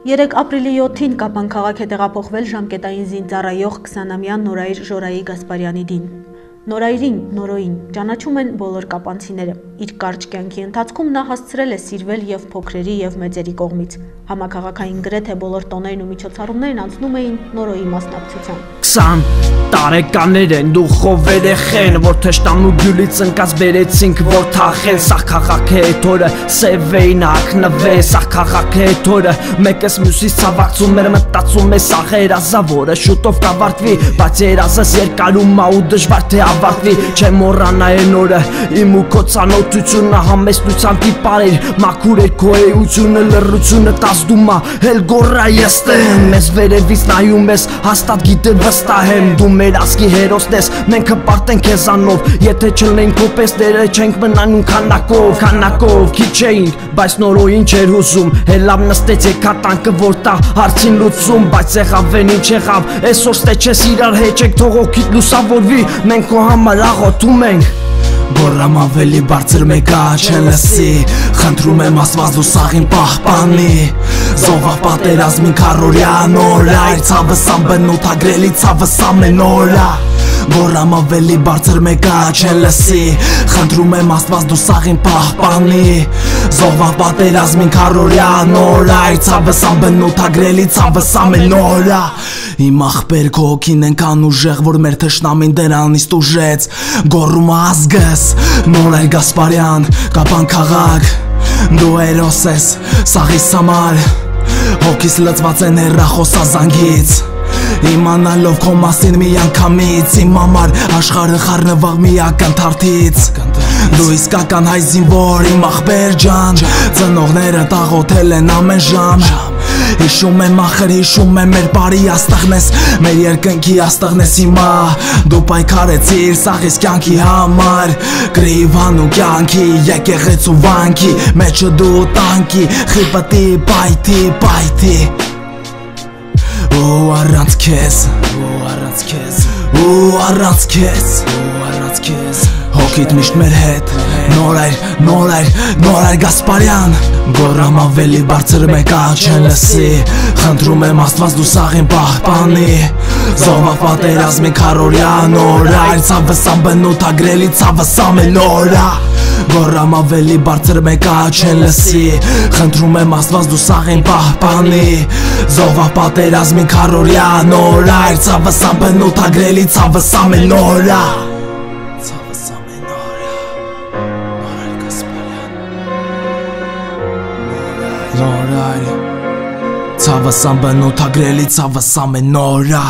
3 ապրիլի 7-ին Կապան քաղաք է տեղափոխվել ժամկետային զինծառայող 20-ամյա Նորայր Ժորայի Գասպարյանի դին։ Նորայրին, Նորոին ճանաչում են բոլոր կապանցիները։ Իր կարճ կյանքի ընթացքում նա հասցրել է սիրվել եւ փոքրերի եւ մեծերի կողմից։ Համակարգային գրեթե բոլոր տոներն ու միջոցառումներն անցնում էին Նորոյի մասնակցությամբ։ 20 տարեկաներ են դու խով երեխեն որ թշտամու գյուլից ընկած բերեցինք որ թախեն սա քաղաքը էթորը սևեին ակնվե սա քաղաքը էթորը մեկս մյուսից ցավակցում մեր մտածում է սա երազավորը շուտով կավարտվի բայց երազս երկարում ա ու դժվար թե ավարտվի չեմ մոռանա այն օրը իմ ու քո ցանոթությունը համեստության տիպարեր մաքուր էր քո էությունը լրությունը տասդումա հել գոռա եստեն մեզ վերևից նայում ես հաստատ գիտեր վստահ եմ դու մեր ասկի հերոսն ես Մենք հպարտենք քեզանով Եթե չլնենք կոպեսները չենք մնանում քանակով Քանակով քիչ էինք, բայց նորոյին չէր հուզում Հելավ նստեց եկա տանկը որ տա հարցին լուծում Բայց եղավ են ինչ եղավ Այսօր ստեչես իրար հեչեք թող օքիդ լուսավորվի Մենք քո համար աղոթում ենք Գորամ ավելի բարձր մեկա չեն լսի Խնդրում եմ ասված ու սաղին պահպանի Զովա պատերազմին քարորյա նորա Իր ցավս ամբնոտ ագրելի ցավս ամեն օրա Գորամ ավելի բարձր մեկա չեն լսի Խնդրում եմ աստված դու սաղին պահպանի Զովա պատերազմին քարորյա նորա Իր ցավս ամբնոտ ագրելի ցավս ամեն օրա Իմ ախպեր քո հոգին ենքան ուժեղ, որ մեր թշնամին դրանից տուժեց Գորում ազգս, նոր էր Գասպարյան, կապան քաղաք Դու երոս ես, սաղիս համար Հոգիս լծված է ներախոսա զանգից Իմանալով քո մասին մի անգամից Իմ համար աշխարհը խառնվաղ միական թարթից Դու իսկական հայ զինվոր իմ ախպեր ջան Ծնողները տաղոթել են ամեն ժամ Հիշում եմ ախր հիշում եմ մեր բարի աստղնես Մեր երկնքի աստղնես հիմա Դու պայքարեցիր սաղիս կյանքի համար Գրիվան ու կյանքի եկեղեց ու վանքի Մեջը դու տանքի խիպտի բայթի բայթի Ու առանց քեզ Ու առանց քեզ Ու առանց քեզ Ու առանց քեզ Հոգիտ միշտ մեր հետ Նոր այր, նոր այր, նոր այր Գասպարյան Գորամ ավելի բարձր մեկա չեն լսի Խնդրում եմ աստված դու սաղին պահպանի Զովա պատերազմի քարորյա նոր այր Ցավս ամբնոտ ագրելի ցավս ամեն օրա Գորամ ավելի բարձր մեկա չեն լսի Խնդրում եմ աստված դու սաղին պահպանի Զովա պատերազմի քարորյա նոր այր Ցավս ամբնոտ ագրելի ցավս ամեն օրա Նորայ Ցավս ամբնոտ ագրելի ցավս ամեն նորա